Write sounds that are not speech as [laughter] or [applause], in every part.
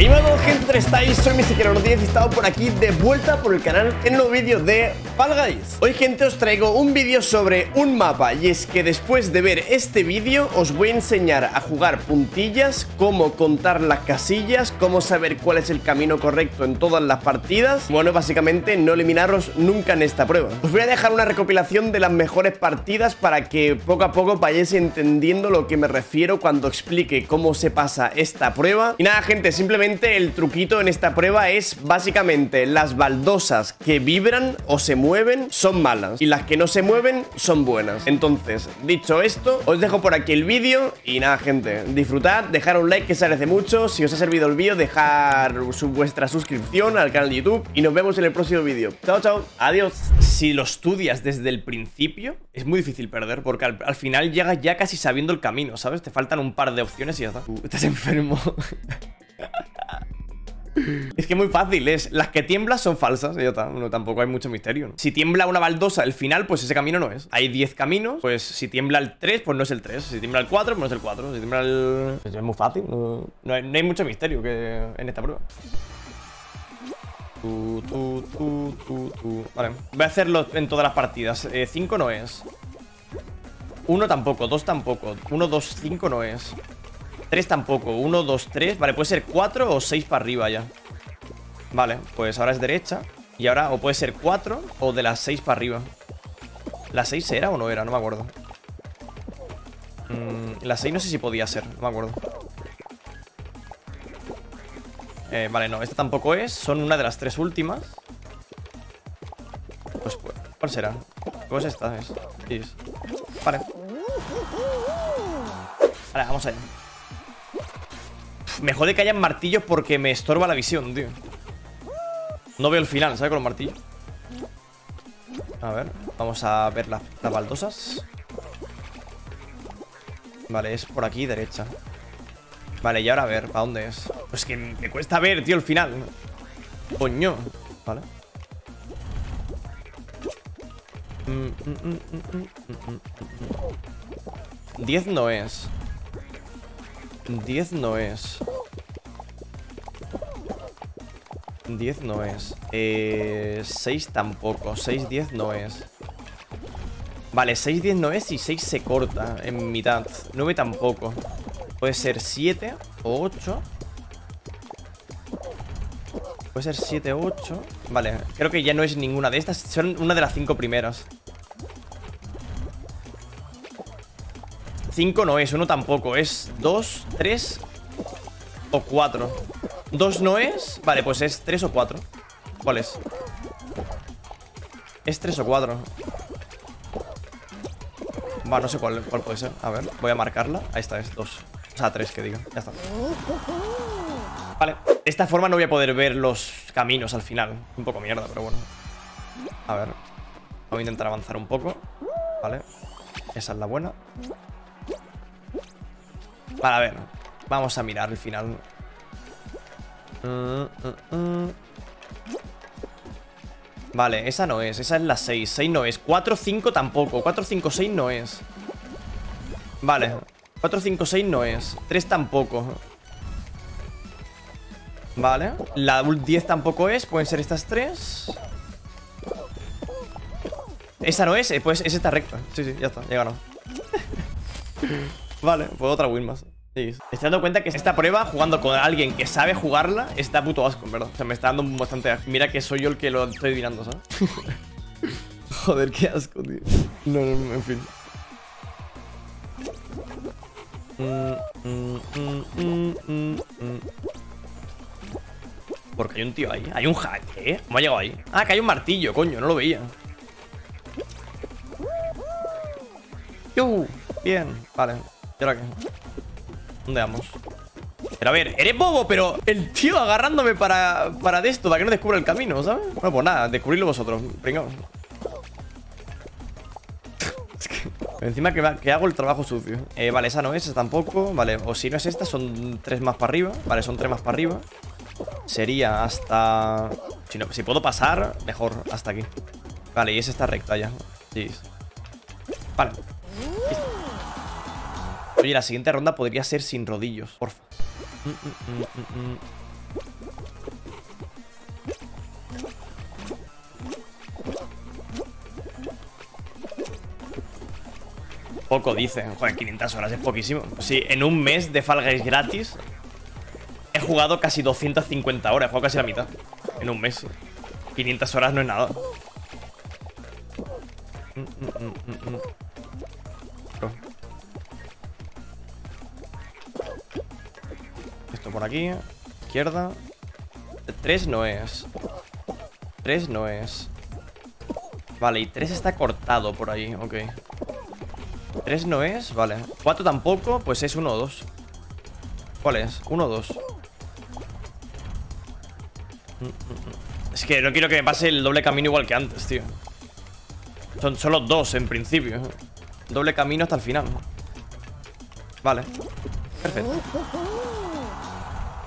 Y bueno gente, estáis? Soy Mr. 10 y he estado por aquí de vuelta por el canal en un vídeo de Fall Guys Hoy gente os traigo un vídeo sobre un mapa y es que después de ver este vídeo os voy a enseñar a jugar puntillas, cómo contar las casillas, cómo saber cuál es el camino correcto en todas las partidas Bueno, básicamente no eliminaros nunca en esta prueba Os voy a dejar una recopilación de las mejores partidas para que poco a poco vayáis entendiendo lo que me refiero cuando explique cómo se pasa esta prueba Y nada gente, simplemente el truquito en esta prueba es básicamente las baldosas que vibran o se mueven son malas y las que no se mueven son buenas. Entonces, dicho esto, os dejo por aquí el vídeo y nada, gente, disfrutad, dejar un like que se agradece mucho. Si os ha servido el vídeo, dejar vuestra suscripción al canal de YouTube y nos vemos en el próximo vídeo. Chao, chao, adiós. Si lo estudias desde el principio, es muy difícil perder porque al, final llegas ya casi sabiendo el camino, ¿sabes? Te faltan un par de opciones y ya está. estás enfermo. [laughs] Es que muy fácil, es las que tiemblan son falsas y ya está, no, tampoco hay mucho misterio Si tiembla una baldosa al final, pues ese camino no es. Hay 10 caminos, pues si tiembla el 3, pues no es el 3 Si tiembla el 4, pues no es el 4 Si tiembla el... Pues es muy fácil, no, hay, mucho misterio que en esta prueba. Vale, voy a hacerlo en todas las partidas. 5 eh, no es. 1 tampoco, 2 tampoco. 1, 2, 5 no es 3 tampoco. 1, 2, 3. Vale, puede ser 4 o 6 para arriba ya. Vale, pues ahora es derecha. Y ahora o puede ser 4 o de las 6 para arriba. ¿La 6 era o no era? No me acuerdo. Mm, la 6 no sé si podía ser. No me acuerdo. Eh, vale, no, esta tampoco es. Son una de las tres últimas. Pues, ¿cuál será? Pues esta es. Vale. Vale, vamos allá. Me jode que hayan martillos porque me estorba la visión, tío. No veo el final, ¿sabes? Con los martillos. A ver, vamos a ver las baldosas. Vale, es por aquí, derecha. Vale, y ahora a ver, ¿para dónde es? Pues que me cuesta ver, tío, el final. Coño. Vale. 10 mm, mm, mm, no es. 10 no es 10 no es. Eh, 6 tampoco. 6, 10 no es. Vale, 6, 10 no es y 6 se corta en mitad. 9 tampoco. Puede ser 7 o 8 Puede ser 7 o 8 Vale, creo que ya no es ninguna de estas. Son una de las 5 primeras. 5 no es, 1 tampoco. Es 2, 3 o 4 2 no es Vale, pues es 3 o 4 ¿Cuál es? Es 3 o 4 Va, no sé cuál, cuál puede ser. A ver, voy a marcarla. Ahí está, es 2 O sea, 3 que diga, ya está. Vale, de esta forma no voy a poder ver los caminos al final. Un poco mierda, pero bueno. A ver Voy a intentar avanzar un poco. Vale Esa es la buena. Vale, a ver Vamos a mirar el final Vale, esa no es Esa es la 6 6 no es. 4, 5 tampoco. 4, 5, 6 no es. Vale. 4, 5, 6 no es. 3 tampoco. Vale. La 10 tampoco es. Pueden ser estas 3 Esa no es. Eh, Pues esa está recta. Sí, sí, ya está, ya ganó [laughs] Vale, pues otra win más Estoy dando cuenta que esta prueba, jugando con alguien que sabe jugarla, está puto asco, verdad. O sea, me está dando bastante asco. Mira que soy yo el que lo estoy adivinando, ¿sabes? [laughs] Joder, qué asco, tío. No, no, en fin. Porque hay un tío ahí. Hay un hack, ¿eh? ¿Cómo ha llegado ahí? Ah, que hay un martillo, coño, no lo veía. Yo, bien, vale. ¿Y ahora qué? ¿Dónde vamos? Pero a ver, eres bobo, pero el tío agarrándome para, para de esto, para que no descubra el camino, ¿sabes? Bueno, pues nada, descubrirlo vosotros. Venga. es que, encima que, que, hago el trabajo sucio. Eh, vale, esa no es, esa tampoco. Vale, o si no es esta, son tres más para arriba. Vale, son tres más para arriba. Sería hasta... Si, no, si puedo pasar, mejor, hasta aquí. Vale, y esa está recta ya. Sí. Vale. Oye, la siguiente ronda podría ser sin rodillos, porfa. Poco dicen, joder, 500 horas es poquísimo. Sí, en un mes de Fall Guys gratis he jugado casi 250 horas, he jugado casi la mitad. En un mes. 500 horas no es nada. Mm, mm, mm, mm Por aquí. Izquierda. 3 no es. 3 no es. Vale, y 3 está cortado por ahí. Ok. 3 no es, vale. 4 tampoco, pues es 1 o 2. ¿Cuál es? 1 o 2. Es que no quiero que me pase el doble camino igual que antes, tío. Son solo dos en principio. Doble camino hasta el final. Vale. Perfecto.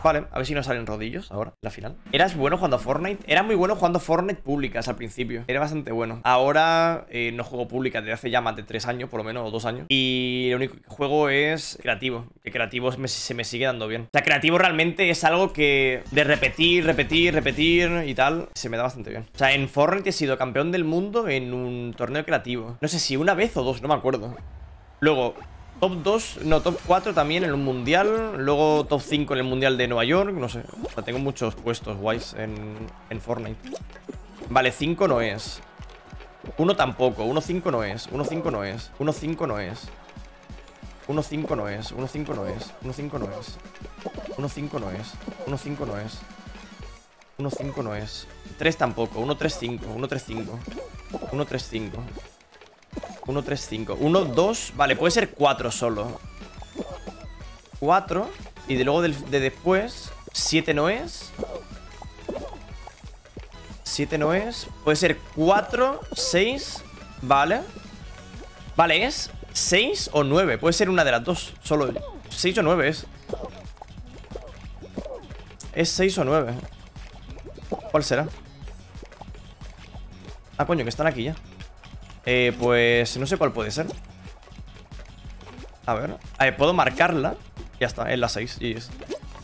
Vale, a ver si nos salen rodillos ahora, la final. ¿Eras bueno jugando Fortnite? Era muy bueno jugando Fortnite públicas al principio. Era bastante bueno. Ahora eh, no juego públicas desde hace ya más de tres años, por lo menos, o dos años. Y lo único que juego es creativo. Que creativo se me sigue dando bien. O sea, creativo realmente es algo que de repetir, repetir, repetir y tal, se me da bastante bien. O sea, en Fortnite he sido campeón del mundo en un torneo creativo. No sé si una vez o dos, no me acuerdo. Luego, Top 2, no, top 4 también en un mundial. Luego top 5 en el mundial de Nueva York. No sé. O sea, tengo muchos puestos guays en, en Fortnite. Vale, 5 no es. 1 tampoco. 1 5 no es. 1 5 no es. 1 5 no es. 1 5 no es. 1 5 no es. 1 5 no es. 1 5 no es. 1 5 no es. 1 5 no es. 3 tampoco. 1 3 5. 1 3 5. 1 3 5. 1, 3, 5 1, 2, vale, puede ser 4 solo. 4 Y de luego de, de después 7 no es. 7 no es. Puede ser 4, 6 Vale. Vale, es 6 o 9 Puede ser una de las dos. Solo 6 o 9 es. Es 6 o 9 ¿Cuál será? Ah, coño, que están aquí ya eh, pues no sé cuál puede ser. A ver. puedo marcarla. Ya está, es la 6. Y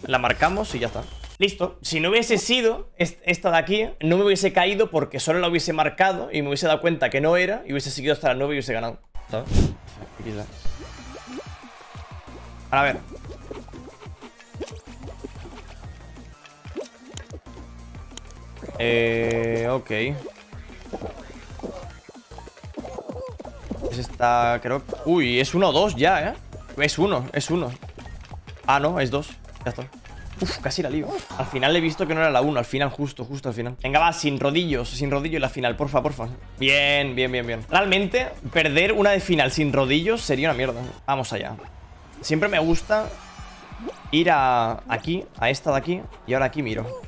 La marcamos y ya está. Listo. Si no hubiese sido esta de aquí, no me hubiese caído porque solo la hubiese marcado y me hubiese dado cuenta que no era y hubiese seguido hasta la 9 y hubiese ganado. A ver. Eh, ok. Está, creo... Uy, es uno o dos ya, ¿eh? Es uno, es uno. Ah, no, es dos. Ya está. Uf, casi la lío. Al final he visto que no era la 1, al final, justo, justo al final. Venga, va, sin rodillos, sin rodillo en la final, porfa, porfa. Bien, bien, bien, bien. Realmente, perder una de final sin rodillos sería una mierda. Vamos allá. Siempre me gusta ir a aquí, a esta de aquí, y ahora aquí miro.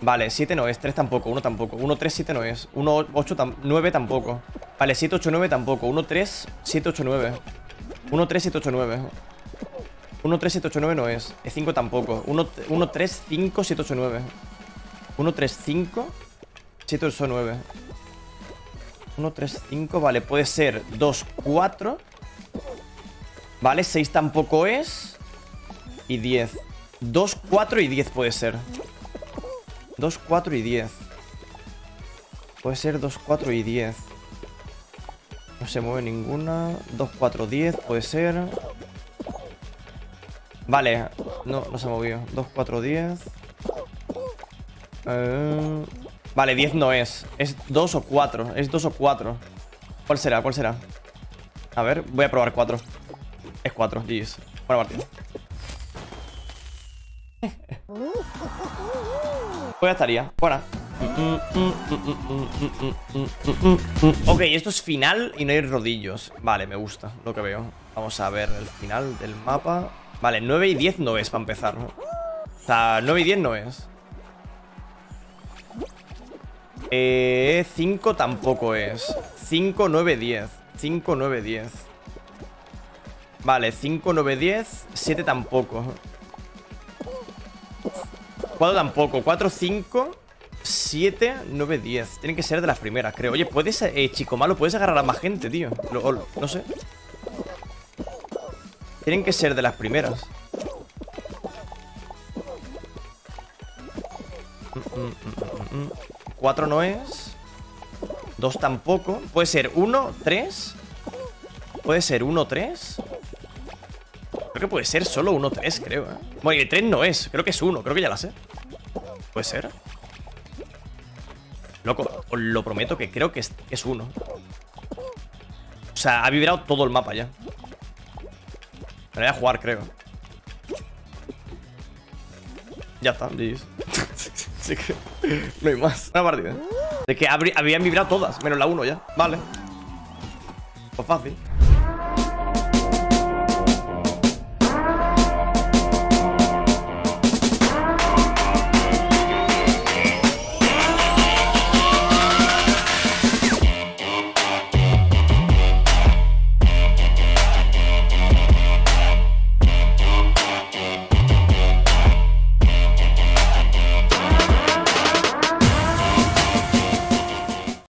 Vale, 7 no es, 3 tampoco, 1 tampoco 1, 3, 7 no es 1, 8, 9 tampoco Vale, 789 tampoco. 13789. 13789. 13789 no es. E 5 tampoco. 135789. 135789. 135, vale, puede ser 2, 4 Vale, 6 tampoco es Y 10 2, 4 y 10 puede ser 2, 4 y 10 Puede ser 2, 4 y 10 no se mueve ninguna. 2, 4, 10 puede ser. Vale. No, no se movió 2, 4, 10 eh... Vale, 10 no es. Es 2 o 4 Es 2 o 4 ¿Cuál será? ¿Cuál será? A ver, voy a probar 4 Es 4, GG's Buena partida. [laughs] Pues ya estaría. Fuera. Ok, esto es final y no hay rodillos. Vale, me gusta lo que veo. Vamos a ver el final del mapa. Vale, 9 y 10 no es para empezar, ¿no? O sea, 9 y 10 no es. Eh, 5 tampoco es. 5, 9, 10. 5, 9, 10. Vale, 5, 9, 10. 7 tampoco. 4 tampoco. 4, 5, 7, 9, 10. Tienen que ser de las primeras, creo. Oye, puedes, eh, chico malo, puedes agarrar a más gente, tío. no sé. Tienen que ser de las primeras. 4 no es. 2 tampoco. Puede ser 1, 3. Puede ser 1-3 Creo que puede ser solo 1-3, creo, ¿eh? Bueno, y 3 no es, creo que es 1, creo que ya la sé Puede ser Loco, os lo prometo que creo que es, 1 O sea, ha vibrado todo el mapa ya. Me voy a jugar, creo. Ya está, GG's [laughs] no hay más. Una partida. De que habían vibrado todas, menos la 1 ya. Vale. Pues fácil